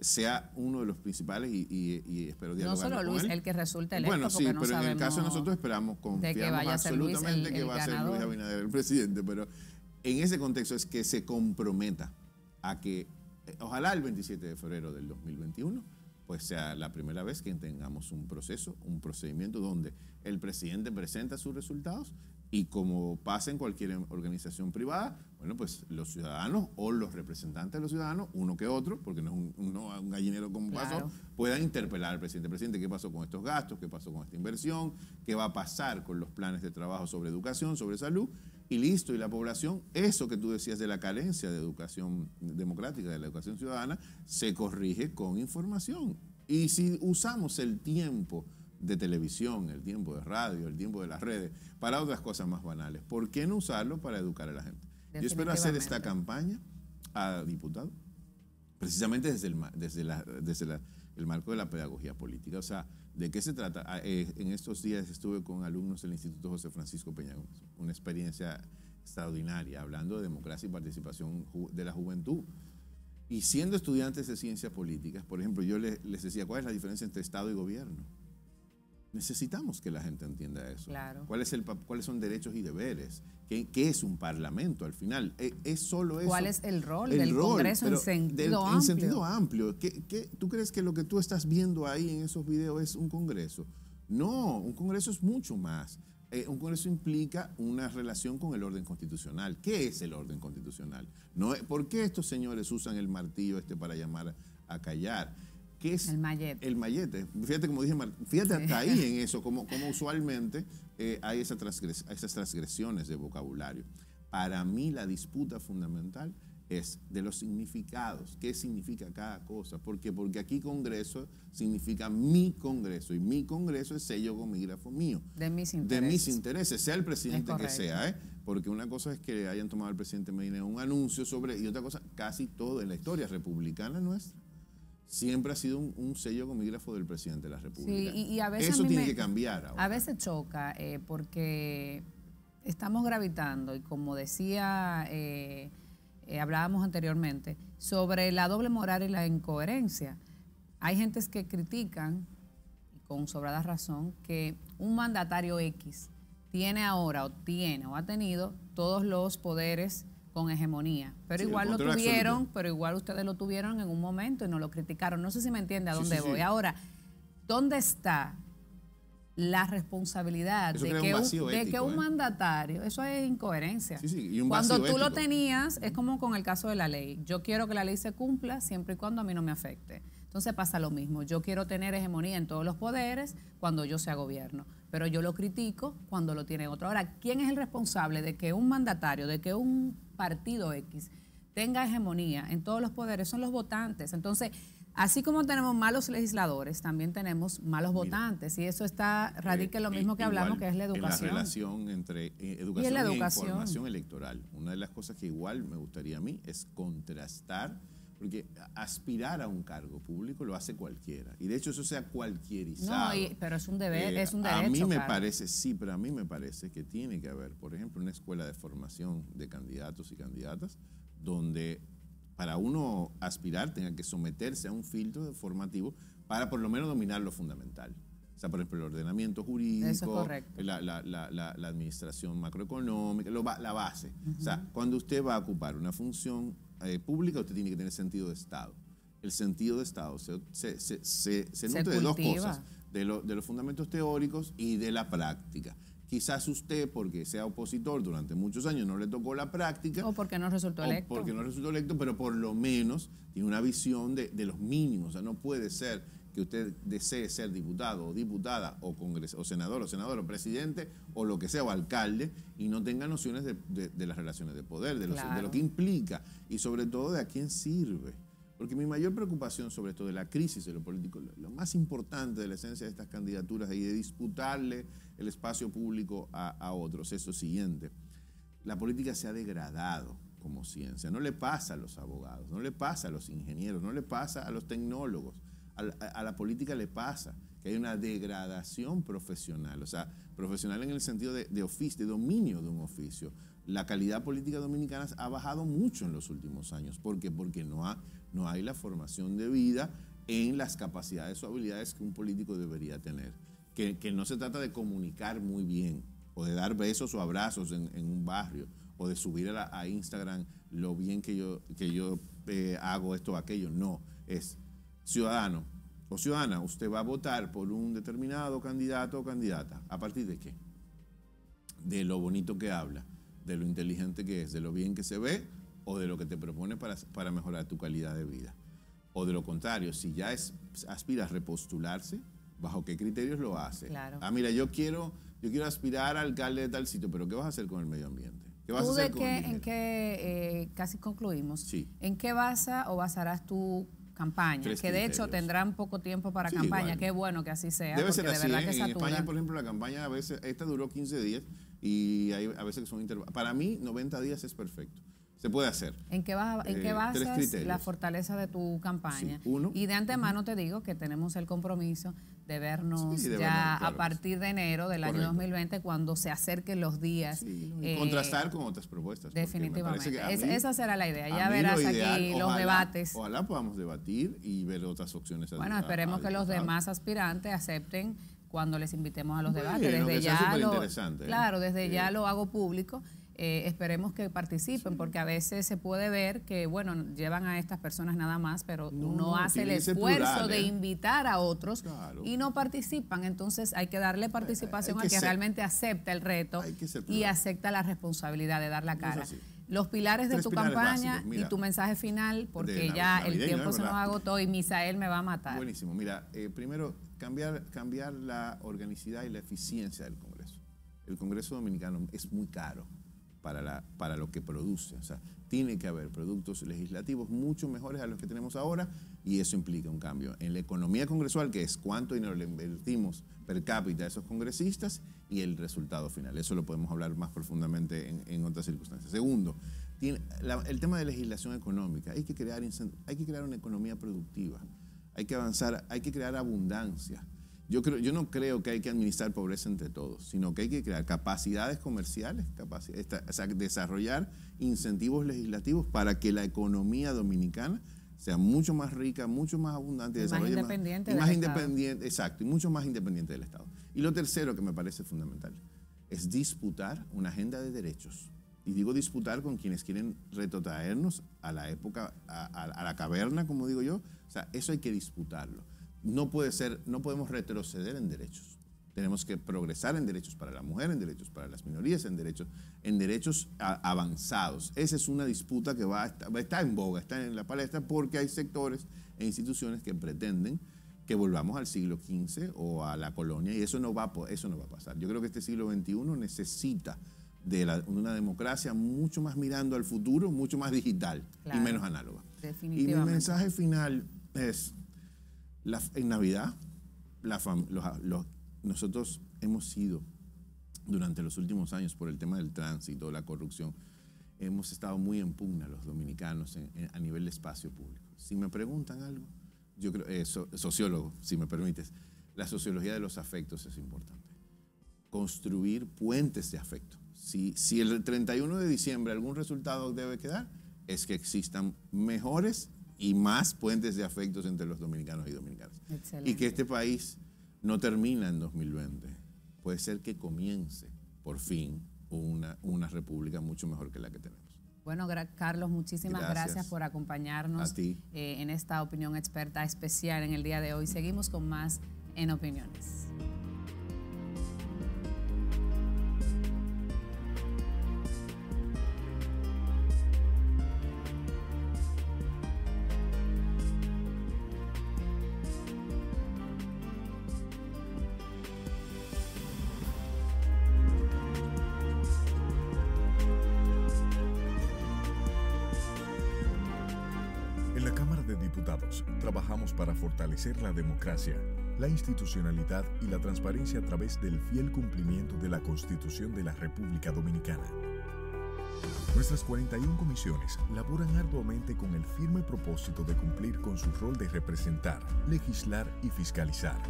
sea uno de los principales y, y- y espero no dialogar solo con Luis, él. el que resulta electo, Bueno, sí, no pero en el caso de nosotros esperamos, confiamos Luis el- absolutamente que el va a ser Luis. Abinader el presidente, pero en ese contexto es que se comprometa a que, eh, ojalá el 27 de febrero del 2021, pues sea la primera vez que tengamos un proceso, un procedimiento donde el presidente presenta sus resultados y como pasa en cualquier organización privada, bueno, pues los ciudadanos o los representantes de los ciudadanos, uno que otro, porque no es un, uno- un gallinero como Claro. pasó, puedan interpelar al presidente. Presidente, ¿qué pasó con estos gastos? ¿Qué pasó con esta inversión? ¿Qué va a pasar con los planes de trabajo sobre educación, sobre salud? Y listo, y la población, eso que tú decías de la carencia de educación democrática, de la educación ciudadana, se corrige con información. Y si usamos el tiempo de televisión, el tiempo de radio, el tiempo de las redes, para otras cosas más banales, ¿por qué no usarlo para educar a la gente? Yo espero hacer esta campaña a diputado precisamente desde el, ma- desde la- desde la- el marco de la pedagogía política. O sea, ¿de qué se trata? Ah, eh, en estos días estuve con alumnos del Instituto José Francisco Peña Gómez, una experiencia extraordinaria, hablando de democracia y participación de la juventud. Y siendo estudiantes de ciencias políticas, por ejemplo, yo le- les decía, ¿cuál es la diferencia entre Estado y gobierno? Necesitamos que la gente entienda eso. Claro. ¿Cuál es el, ¿Cuáles son derechos y deberes? ¿Qué, qué es un parlamento al final? ¿Es, es solo eso? ¿Cuál es el rol del Congreso en sentido del- amplio? En sentido amplio. ¿Qué, qué- tú crees que lo que tú estás viendo ahí en esos videos es un Congreso? No, un Congreso es mucho más. Eh, un Congreso implica una relación con el orden constitucional. ¿Qué es el orden constitucional? No, ¿Por qué estos señores usan el martillo este para llamar a callar? ¿Qué es El mallete. el mallete. Fíjate como dije, fíjate hasta ahí en eso, como, como usualmente eh, hay esa transgres- esas transgresiones de vocabulario. Para mí la disputa fundamental es de los significados. ¿Qué significa cada cosa? ¿Por qué? Porque aquí Congreso significa mi Congreso y mi Congreso es sello gomígrafo mío. De mis De intereses. mis intereses, sea el presidente Es que sea, ¿eh? Porque una cosa es que hayan tomado al presidente Medina un anuncio sobre, y otra cosa, casi todo en la historia republicana nuestra siempre ha sido un, un sello gomígrafo del presidente de la República. Sí, y, y a veces Eso a tiene me- que cambiar ahora. A veces choca eh, porque estamos gravitando y como decía, eh, eh, hablábamos anteriormente, sobre la doble moral y la incoherencia. Hay gentes que critican, y con sobrada razón, que un mandatario X tiene ahora o tiene o ha tenido todos los poderes con hegemonía, pero Sí, igual lo tuvieron, absoluto. pero igual ustedes lo tuvieron en un momento y no lo criticaron. No sé si me entiende a dónde sí, sí. voy. Ahora, ¿dónde está la responsabilidad Eso de un que, un, que ¿eh? mandatario, eso es incoherencia. Sí, sí, y un cuando tú lo tenías, es como con el caso de la ley. Yo quiero que la ley se cumpla siempre y cuando a mí no me afecte. Entonces pasa lo mismo. Yo quiero tener hegemonía en todos los poderes cuando yo sea gobierno, pero yo lo critico cuando lo tiene otro. Ahora, ¿quién es el responsable de que un mandatario, de que un partido X tenga hegemonía en todos los poderes? Son los votantes. Entonces, así como tenemos malos legisladores, también tenemos malos votantes. Y eso está radica en lo Eh, mismo que igual hablamos, que es la En la educación. relación entre eh, educación la y educación. información electoral. Una de las cosas que igual me gustaría a mí es contrastar, porque aspirar a un cargo público lo hace cualquiera. Y de hecho eso sea cualquierizado. No, y- pero es un deber, Eh, es un A mí derecho, me parece, sí, pero a mí me parece que tiene que haber, por ejemplo, una escuela de formación de candidatos y candidatas donde para uno aspirar tenga que someterse a un filtro formativo para por lo menos dominar lo fundamental. O sea, por ejemplo, el ordenamiento jurídico, es. La, la- la- la- la administración macroeconómica, lo la base. O sea, cuando usted va a ocupar una función eh, pública, usted tiene que tener sentido de Estado. El sentido de Estado se, se, se, se- nutre de dos cosas, de, lo- de los fundamentos teóricos y de la práctica. Quizás usted, porque sea opositor durante muchos años, no le tocó la práctica. O porque no resultó o electo. porque no resultó electo, pero por lo menos tiene una visión de, de los mínimos. O sea, no puede ser que usted desee ser diputado o diputada o, congres- o senador o senador o presidente o lo que sea, o alcalde, y no tenga nociones de, de- de las relaciones de poder, de, los- de Claro. lo que implica y sobre todo de a quién sirve. Porque mi mayor preocupación sobre esto de la crisis de lo político, lo, lo más importante de la esencia de estas candidaturas y de disputarle el espacio público a, a otros es lo siguiente. La política se ha degradado como ciencia. No le pasa a los abogados, no le pasa a los ingenieros, no le pasa a los tecnólogos. A la, política le pasa que hay una degradación profesional, o sea, profesional en el sentido de, oficio, de dominio de un oficio. La calidad política dominicana ha bajado mucho en los últimos años. ¿Por qué? Porque no, ha- no hay la formación de vida en las capacidades o habilidades que un político debería tener. Que, que no se trata de comunicar muy bien, o de dar besos o abrazos en, un barrio, o de subir a Instagram lo bien que yo, que yo eh, hago esto o aquello. No, es ciudadano o ciudadana, usted va a votar por un determinado candidato o candidata. ¿A partir de qué? De lo bonito que habla, de lo inteligente que es, de lo bien que se ve o de lo que te propone para, para mejorar tu calidad de vida. O de lo contrario, si ya es, aspira a repostularse, ¿bajo qué criterios lo hace? Claro. Ah, mira, yo quiero, yo quiero aspirar a alcalde de tal sitio, pero ¿qué vas a hacer con el medio ambiente? ¿Qué vas a ¿Tú hacer de con qué, el en qué, eh, casi concluimos, Sí. en qué basa o basarás tu campaña? Tres que de hecho criterios. tendrán poco tiempo para Sí, campaña, igual. qué bueno que así sea, Debe porque ser de así. verdad ¿eh? que En satura. España, por ejemplo, la campaña a veces, esta duró 15 días y hay a veces que son intervalos. Para mí, 90 días es perfecto. Se puede hacer. ¿En qué, vas, ¿En qué Eh, criterios. la fortaleza de tu campaña? Sí, uno. Y de antemano te digo que tenemos el compromiso de vernos Sí, de ya vernos, a partir de enero del año Correcto. 2020, cuando se acerquen los días. Sí, eh, contrastar con otras propuestas. Definitivamente. Es- esa será la idea. Ya verás lo aquí los debates. Ojalá podamos debatir y ver otras opciones. Bueno, a- esperemos a que los demás aspirantes acepten cuando les invitemos a los debates. Desde que sea ya lo, ¿eh? claro, desde Sí. ya lo hago público. Eh, esperemos que participen, porque a veces se puede ver que, bueno, llevan a estas personas nada más, pero No, no, hace el esfuerzo plural, de ¿eh? invitar a otros Claro. y no participan. Entonces hay que darle participación hay al que realmente acepta el reto y acepta la responsabilidad de dar la cara. Los pilares de Tres tu pilares campaña y tu mensaje final, porque ya el tiempo ¿eh? se nos agotó y Misael me va a matar. Buenísimo. Mira, eh, primero, cambiar, cambiar la organicidad y la eficiencia del Congreso. El Congreso Dominicano es muy caro para, la, para lo que produce. O sea, tiene que haber productos legislativos mucho mejores a los que tenemos ahora y eso implica un cambio en la economía congresual, que es cuánto dinero le invertimos per cápita a esos congresistas y el resultado final. Eso lo podemos hablar más profundamente en, otras circunstancias. Segundo, tiene- el tema de legislación económica. Hay que, crear, hay que crear una economía productiva. hay que avanzar, hay que crear abundancia. Yo, creo, yo no creo que hay que administrar pobreza entre todos, sino que hay que crear capacidades comerciales, o sea, desarrollar incentivos legislativos para que la economía dominicana sea mucho más rica, mucho más abundante, y más independiente, y más independiente, exacto, y mucho más independiente del Estado. Y lo tercero que me parece fundamental es disputar una agenda de derechos. Y digo disputar con quienes quieren retrotraernos a la época, a, a la caverna, como digo yo. O sea, eso hay que disputarlo no puede ser, no podemos retroceder en derechos. Tenemos que progresar en derechos para la mujer, en derechos para las minorías, en derechos, en derechos avanzados. Esa es una disputa que va a estar, está en boga, está en la palestra, porque hay sectores e instituciones que pretenden que volvamos al siglo XV o a la colonia, y eso no va, eso no va a pasar. Yo creo que este siglo XXI necesita de una democracia mucho más mirando al futuro, mucho más digital y menos análoga. Y mi mensaje final es, en Navidad, nosotros hemos sido, durante los últimos años, por el tema del tránsito, la corrupción, hemos estado muy en pugna los dominicanos a nivel de espacio público. Si me preguntan algo, yo creo, eh, sociólogo, si me permites, la sociología de los afectos es importante. Construir puentes de afecto. Si, si el 31 de diciembre algún resultado debe quedar, es que existan mejores y más puentes de afectos entre los dominicanos y dominicanas. Y que este país no termina en 2020. Puede ser que comience, por fin, una, una república mucho mejor que la que tenemos. Bueno, Carlos, muchísimas gracias, por acompañarnos eh, en esta opinión experta especial en el día de hoy. Seguimos con más en opiniones. La institucionalidad y la transparencia a través del fiel cumplimiento de la Constitución de la República Dominicana. Nuestras 41 comisiones laboran arduamente con el firme propósito de cumplir con su rol de representar, legislar y fiscalizar.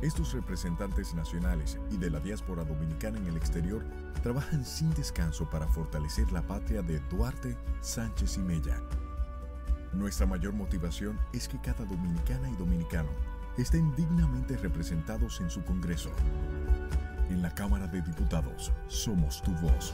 Estos representantes nacionales y de la diáspora dominicana en el exterior trabajan sin descanso para fortalecer la patria de Duarte, Sánchez y Mella nuestra mayor motivación es que cada dominicana y dominicano estén dignamente representados en su Congreso. En la Cámara de Diputados somos tu voz.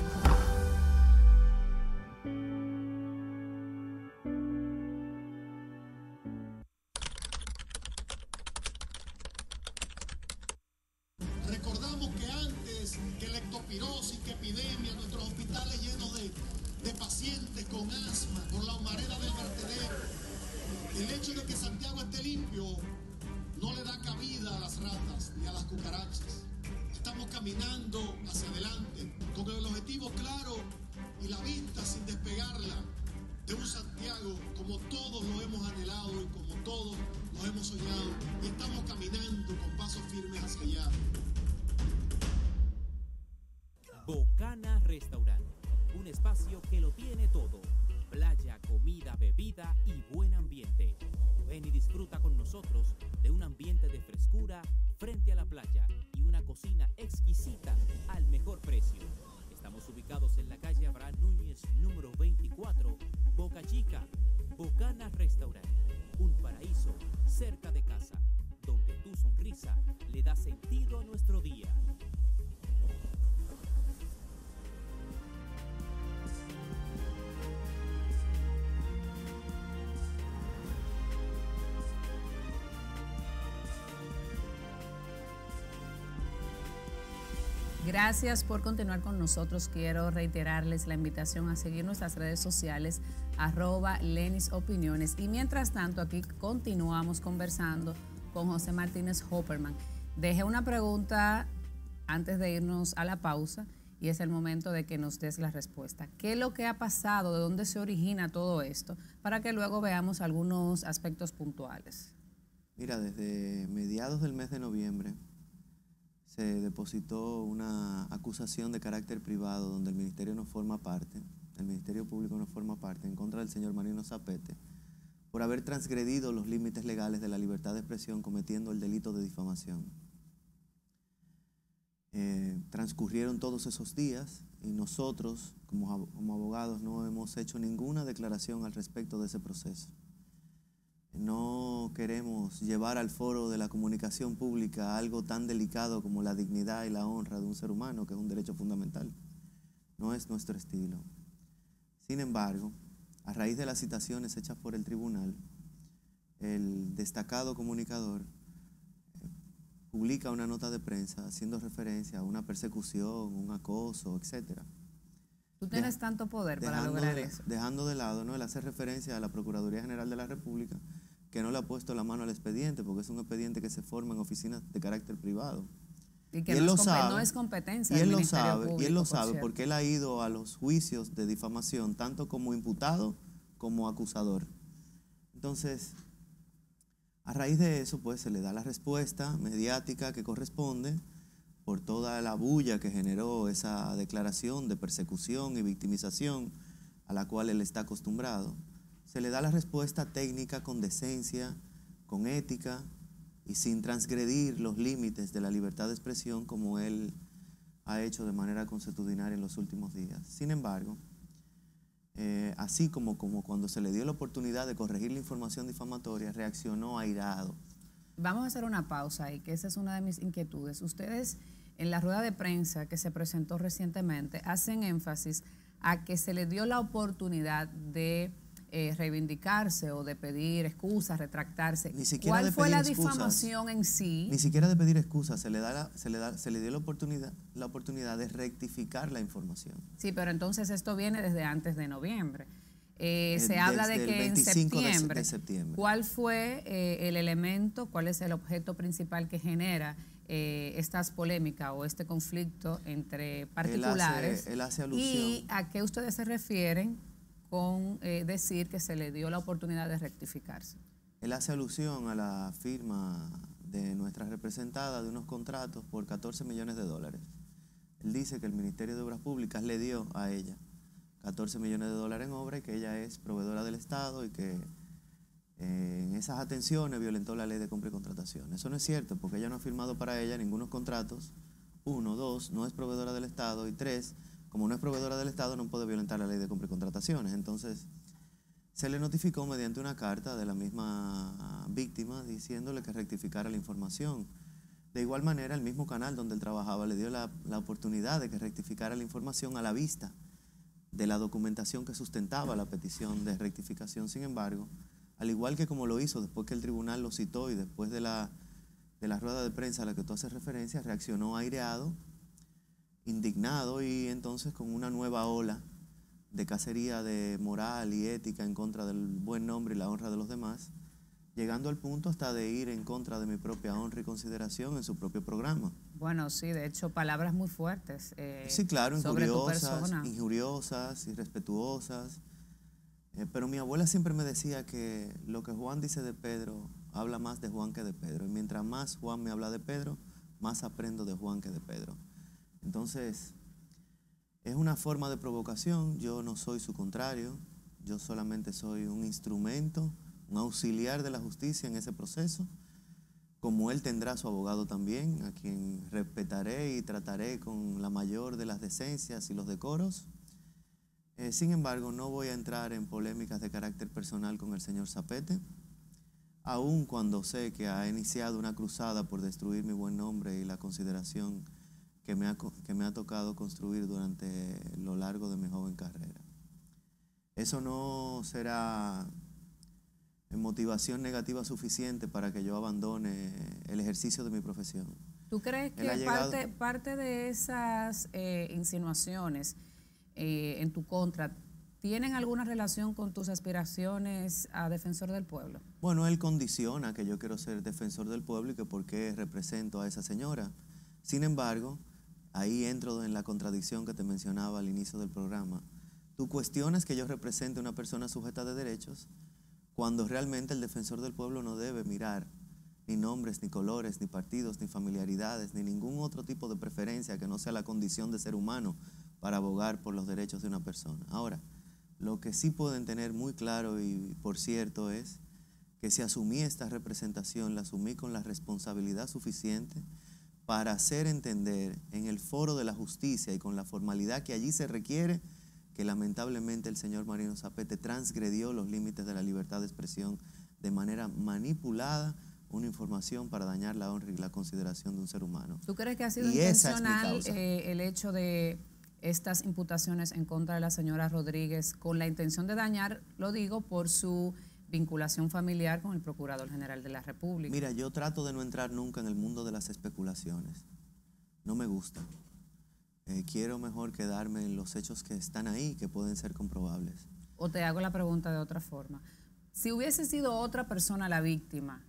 Gracias por continuar con nosotros. Quiero reiterarles la invitación a seguir nuestras redes sociales, arroba Lenis Opiniones. Y mientras tanto, aquí continuamos conversando con José Martínez Hopperman. Dejé una pregunta antes de irnos a la pausa y es el momento de que nos des la respuesta. ¿Qué es lo que ha pasado? ¿De dónde se origina todo esto? Para que luego veamos algunos aspectos puntuales. Mira, desde mediados del mes de noviembre se depositó una acusación de carácter privado donde el ministerio no forma parte, el Ministerio Público no forma parte, en contra del señor Marino Zapete, por haber transgredido los límites legales de la libertad de expresión cometiendo el delito de difamación. Eh, transcurrieron todos esos días y nosotros, como, como abogados, no hemos hecho ninguna declaración al respecto de ese proceso. No queremos llevar al foro de la comunicación pública algo tan delicado como la dignidad y la honra de un ser humano, que es un derecho fundamental. No es nuestro estilo. Sin embargo, a raíz de las citaciones hechas por el tribunal, el destacado comunicador eh, publica una nota de prensa haciendo referencia a una persecución, un acoso, etc. Tú tienes tanto poder para lograr de- eso. Dejando de lado, ¿no? El hacer referencia a la Procuraduría General de la República, que no le ha puesto la mano al expediente, porque es un expediente que se forma en oficinas de carácter privado. Y que Y él no, lo es, compe- sabe. no es competencia Y del él lo sabe, y él lo por sabe cierto. porque él ha ido a los juicios de difamación tanto como imputado como acusador. Entonces, a raíz de eso, pues se le da la respuesta mediática que corresponde por toda la bulla que generó esa declaración de persecución y victimización a la cual él está acostumbrado. Se le da la respuesta técnica con decencia, con ética y sin transgredir los límites de la libertad de expresión como él ha hecho de manera consuetudinaria en los últimos días. Sin embargo, eh, así como, como cuando se le dio la oportunidad de corregir la información difamatoria, reaccionó airado. Vamos a hacer una pausa ahí, que esa es una de mis inquietudes. Ustedes, en la rueda de prensa que se presentó recientemente, hacen énfasis a que se le dio la oportunidad de eh, reivindicarse o de pedir excusas, retractarse. Ni siquiera ¿Cuál de fue pedir la excusas. difamación en sí? Ni siquiera de pedir excusas, se le, da la- se le, da, se le dio la oportunidad, la oportunidad de rectificar la información. Sí, pero entonces esto viene desde antes de noviembre. Eh, Eh, se habla de que en 25 de se- de septiembre, septiembre. ¿cuál fue eh, el elemento, cuál es el objeto principal que genera eh, estas polémicas o este conflicto entre particulares? él hace alusión. ¿Y a qué ustedes se refieren con eh, decir que se le dio la oportunidad de rectificarse? Él hace alusión a la firma de nuestra representada de unos contratos por 14 millones de dólares. Él dice que el Ministerio de Obras Públicas le dio a ella 14 millones de dólares en obra y que ella es proveedora del Estado y que eh, en esas atenciones violentó la ley de compra y contratación. Eso no es cierto porque ella no ha firmado para ella ningunos contratos. Uno, dos, no es proveedora del Estado y tres, como no es proveedora del Estado no puede violentar la ley de compra y contrataciones. Entonces, se le notificó mediante una carta de la misma víctima diciéndole que rectificara la información. De igual manera, el mismo canal donde él trabajaba le dio la, la oportunidad de que rectificara la información a la vista de la documentación que sustentaba la petición de rectificación. Sin embargo, al igual que como lo hizo después que el tribunal lo citó y después de la, de la rueda de prensa a la que tú haces referencia, reaccionó aireado, indignado y entonces con una nueva ola de cacería de moral y ética en contra del buen nombre y la honra de los demás, llegando al punto hasta de ir en contra de mi propia honra y consideración en su propio programa. Bueno, sí, de hecho, palabras muy fuertes. eh, Sí, claro, injuriosas, injuriosas, irrespetuosas. Eh, pero mi abuela siempre me decía que lo que Juan dice de Pedro habla más de Juan que de Pedro. Y mientras más Juan me habla de Pedro, más aprendo de Juan que de Pedro. Entonces, es una forma de provocación. Yo no soy su contrario. Yo solamente soy un instrumento, un auxiliar de la justicia en ese proceso. Como él tendrá su abogado también, a quien respetaré y trataré con la mayor de las decencias y los decoros. Eh, sin embargo, no voy a entrar en polémicas de carácter personal con el señor Zapete, aun cuando sé que ha iniciado una cruzada por destruir mi buen nombre y la consideración que me ha, que me ha tocado construir durante lo largo de mi joven carrera. Eso no será motivación negativa suficiente para que yo abandone el ejercicio de mi profesión. ¿Tú crees que parte, parte de esas eh, insinuaciones eh, en tu contra tienen alguna relación con tus aspiraciones a defensor del pueblo? Bueno, él condiciona que yo quiero ser defensor del pueblo y que por qué represento a esa señora. Sin embargo, ahí entro en la contradicción que te mencionaba al inicio del programa. Tú cuestionas que yo represente una persona sujeta de derechos cuando realmente el defensor del pueblo no debe mirar ni nombres, ni colores, ni partidos, ni familiaridades, ni ningún otro tipo de preferencia que no sea la condición de ser humano para abogar por los derechos de una persona. Ahora, Lo que sí pueden tener muy claro y por cierto es que si asumí esta representación, la asumí con la responsabilidad suficiente para hacer entender en el foro de la justicia y con la formalidad que allí se requiere que lamentablemente el señor Marino Zapete transgredió los límites de la libertad de expresión de manera manipulada una información para dañar la honra y la consideración de un ser humano. ¿Tú crees que ha sido Y es intencional eh, el hecho de estas imputaciones en contra de la señora Rodríguez con la intención de dañar, lo digo, por su vinculación familiar con el Procurador General de la República? Mira, yo trato de no entrar nunca en el mundo de las especulaciones. No me gusta. Eh, quiero mejor quedarme en los hechos que están ahí, que pueden ser comprobables. O te hago la pregunta de otra forma. Si hubiese sido otra persona la víctima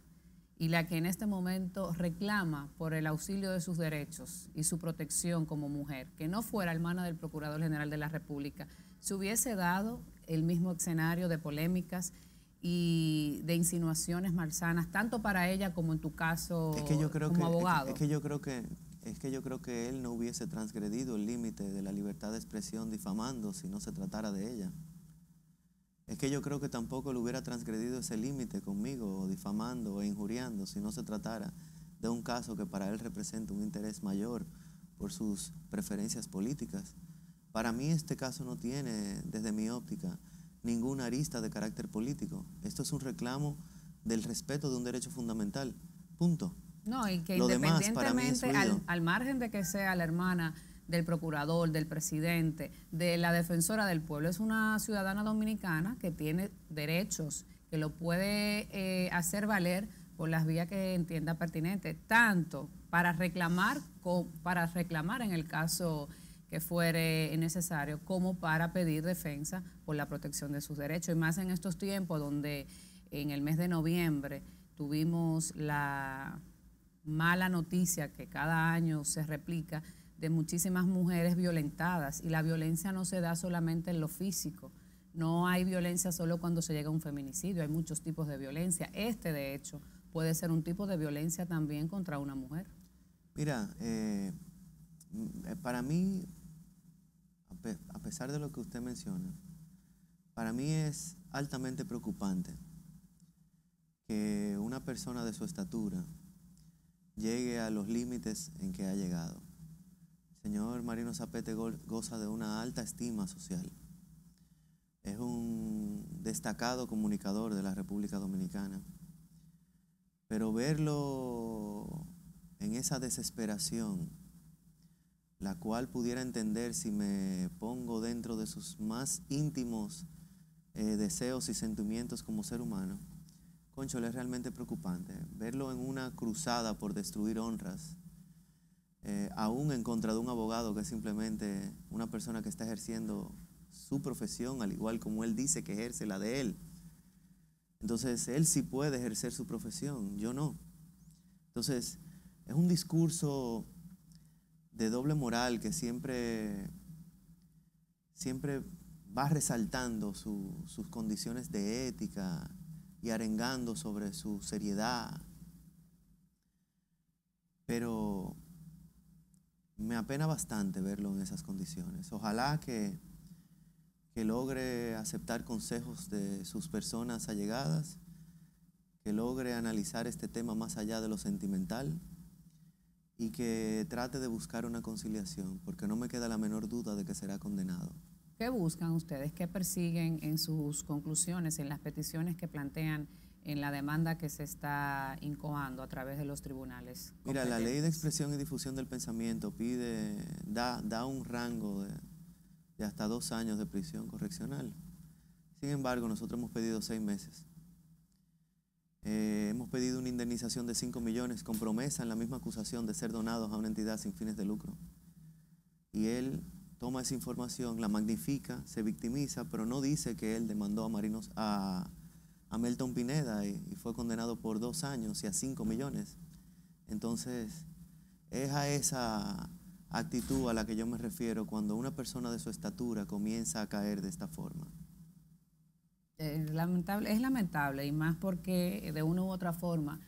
y la que en este momento reclama por el auxilio de sus derechos y su protección como mujer, que no fuera hermana del Procurador General de la República, ¿se hubiese dado el mismo escenario de polémicas y de insinuaciones malsanas, tanto para ella como en tu caso Es que yo creo como que, es que- abogado? Es que, yo creo que es que yo creo que él no hubiese transgredido el límite de la libertad de expresión difamando si no se tratara de ella. Es que yo creo que tampoco él hubiera transgredido ese límite conmigo, o difamando o injuriando, si no se tratara de un caso que para él representa un interés mayor por sus preferencias políticas. Para mí este caso no tiene, desde mi óptica, ninguna arista de carácter político. Esto es un reclamo del respeto de un derecho fundamental. Punto. No, y que Lo independientemente, al, al margen de que sea la hermana del procurador, del presidente, de la defensora del pueblo, es una ciudadana dominicana que tiene derechos, que lo puede eh, hacer valer por las vías que entienda pertinente, tanto para reclamar, co- para reclamar en el caso que fuere necesario, como para pedir defensa por la protección de sus derechos. Y más en estos tiempos donde en el mes de noviembre tuvimos la mala noticia que cada año se replica de muchísimas mujeres violentadas y la violencia no se da solamente en lo físico. No hay violencia solo cuando se llega a un feminicidio, hay muchos tipos de violencia. Este, de hecho, puede ser un tipo de violencia también contra una mujer. Mira, eh, para mí, a pe- a pesar de lo que usted menciona, para mí es altamente preocupante que una persona de su estatura llegue a los límites en que ha llegado. Señor Marino Zapete go- goza de una alta estima social. Es un destacado comunicador de la República Dominicana. Pero verlo en esa desesperación, la cual pudiera entender si me pongo dentro de sus más íntimos eh, deseos y sentimientos como ser humano, concho, es realmente preocupante. Verlo en una cruzada por destruir honras, eh, aún en contra de un abogado que es simplemente una persona que está ejerciendo su profesión, al igual como él dice que ejerce la de él. Entonces, él sí puede ejercer su profesión, yo no. Entonces, es un discurso de doble moral que siempre, siempre va resaltando su- sus condiciones de ética y arengando sobre su seriedad. Pero me apena bastante verlo en esas condiciones. Ojalá que, que logre aceptar consejos de sus personas allegadas, que logre analizar este tema más allá de lo sentimental y que trate de buscar una conciliación, porque no me queda la menor duda de que será condenado. ¿Qué buscan ustedes? ¿Qué persiguen en sus conclusiones, en las peticiones que plantean en la demanda que se está incoando a través de los tribunales? Mira, la ley de expresión y difusión del pensamiento pide, da, da un rango de, de hasta dos años de prisión correccional. Sin embargo, nosotros hemos pedido seis meses. Eh, hemos pedido una indemnización de 5 millones con promesa en la misma acusación de ser donados a una entidad sin fines de lucro. Y él toma esa información, la magnifica, se victimiza, pero no dice que él demandó a Marinos a, Melton Pineda y, y fue condenado por dos años y a 5 millones. Entonces, es a esa actitud a la que yo me refiero cuando una persona de su estatura comienza a caer de esta forma. Eh, lamentable, es lamentable y más porque de una u otra forma,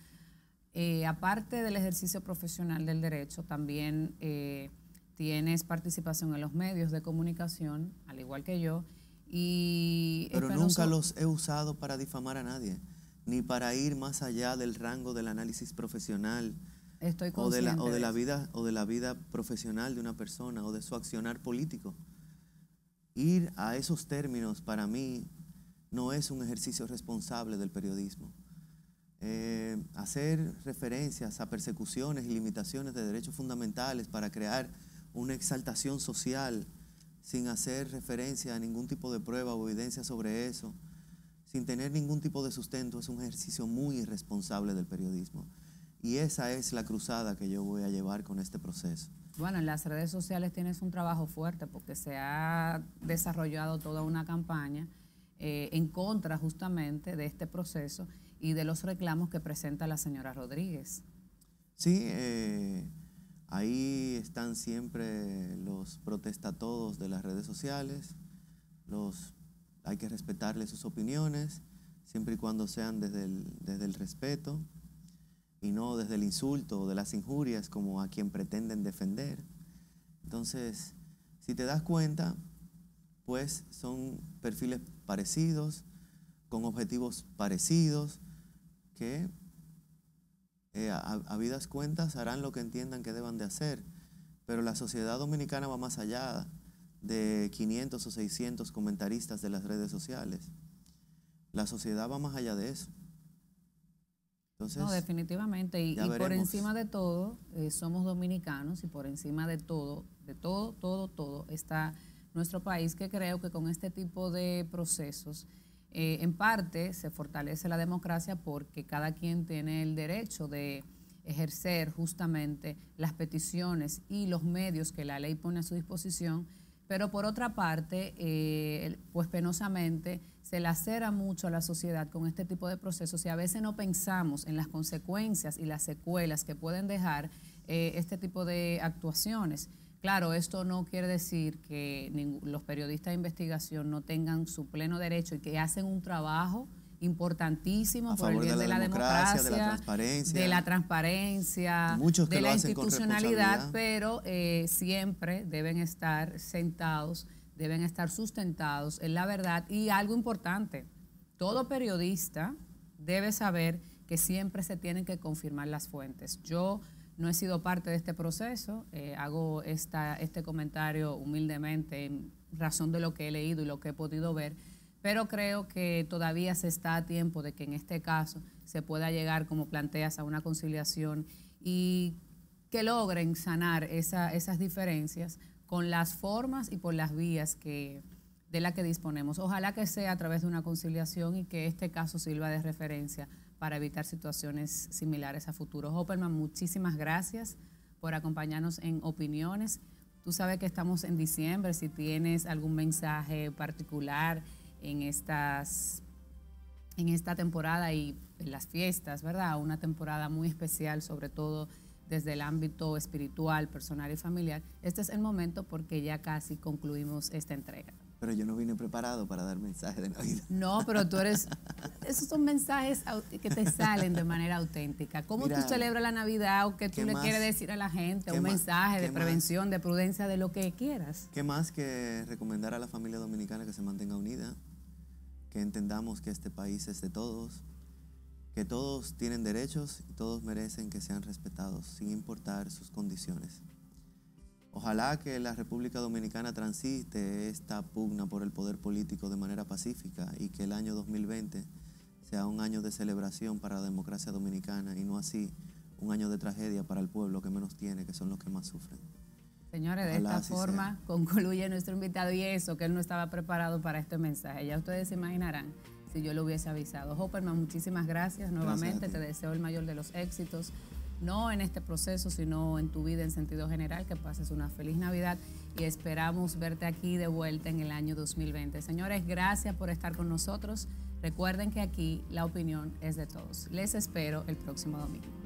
eh, aparte del ejercicio profesional del derecho, también eh, tienes participación en los medios de comunicación, al igual que yo, Y Pero nunca los he usado para difamar a nadie, ni para ir más allá del rango del análisis profesional Estoy o de, la, o de la vida o de la vida profesional de una persona o de su accionar político. Ir a esos términos para mí no es un ejercicio responsable del periodismo. Eh, hacer referencias a persecuciones y limitaciones de derechos fundamentales para crear una exaltación social sin hacer referencia a ningún tipo de prueba o evidencia sobre eso, sin tener ningún tipo de sustento, es un ejercicio muy irresponsable del periodismo. Y esa es la cruzada que yo voy a llevar con este proceso. Bueno, en las redes sociales tienes un trabajo fuerte porque se ha desarrollado toda una campaña eh, en contra justamente de este proceso y de los reclamos que presenta la señora Rodríguez. Sí, eh, ahí están siempre los protestatodos de las redes sociales, los, hay que respetarles sus opiniones, siempre y cuando sean desde el, desde el respeto y no desde el insulto o de las injurias como a quien pretenden defender. Entonces, si te das cuenta, pues son perfiles parecidos, con objetivos parecidos, que eh, a, a vidas cuentas harán lo que entiendan que deban de hacer. Pero la sociedad dominicana va más allá de 500 o 600 comentaristas de las redes sociales. La sociedad va más allá de eso. Entonces, No, definitivamente. Y, por encima de todo, eh, somos dominicanos y por encima de todo, de todo, todo, todo, está nuestro país que creo que con este tipo de procesos, eh, en parte se fortalece la democracia porque cada quien tiene el derecho de ejercer justamente las peticiones y los medios que la ley pone a su disposición, pero por otra parte, eh, pues penosamente se lacera mucho a la sociedad con este tipo de procesos y a veces no pensamos en las consecuencias y las secuelas que pueden dejar eh, este tipo de actuaciones. Claro, esto no quiere decir que los periodistas de investigación no tengan su pleno derecho y que hacen un trabajo importantísimo A por el de bien la de la democracia, de la transparencia. de la transparencia, Muchos que de lo la hacen institucionalidad, pero eh, siempre deben estar sentados, deben estar sustentados en la verdad. Y algo importante, todo periodista debe saber que siempre se tienen que confirmar las fuentes. Yo no he sido parte de este proceso, eh, hago esta, este comentario humildemente en razón de lo que he leído y lo que he podido ver, pero creo que todavía se está a tiempo de que en este caso se pueda llegar, como planteas, a una conciliación y que logren sanar esa- esas diferencias con las formas y por las vías que, de las que disponemos. Ojalá que sea a través de una conciliación y que este caso sirva de referencia para evitar situaciones similares a futuro. Hopperman, muchísimas gracias por acompañarnos en opiniones. Tú sabes que estamos en diciembre, si tienes algún mensaje particular en estas en esta temporada y en las fiestas, ¿verdad? Una temporada muy especial, sobre todo desde el ámbito espiritual, personal y familiar. Este es el momento porque ya casi concluimos esta entrega. Pero yo no vine preparado para dar mensaje de Navidad. No, pero tú eres, esos son mensajes que te salen de manera auténtica. ¿Cómo Mira, tú celebras la Navidad o qué tú ¿qué le más- quieres decir a la gente? Un más- mensaje de más? prevención, de prudencia, de lo que quieras. ¿Qué más que recomendar a la familia dominicana que se mantenga unida? Que entendamos que este país es de todos, que todos tienen derechos y todos merecen que sean respetados, sin importar sus condiciones. Ojalá que la República Dominicana transite esta pugna por el poder político de manera pacífica y que el año 2020 sea un año de celebración para la democracia dominicana y no así un año de tragedia para el pueblo que menos tiene, que son los que más sufren. Señores, de esta forma concluye nuestro invitado y eso, que él no estaba preparado para este mensaje. Ya ustedes se imaginarán si yo lo hubiese avisado. Hopperman, muchísimas gracias nuevamente. Te deseo el mayor de los éxitos, no en este proceso, sino en tu vida en sentido general. Que pases una feliz Navidad y esperamos verte aquí de vuelta en el año 2020. Señores, gracias por estar con nosotros. Recuerden que aquí la opinión es de todos. Les espero el próximo domingo.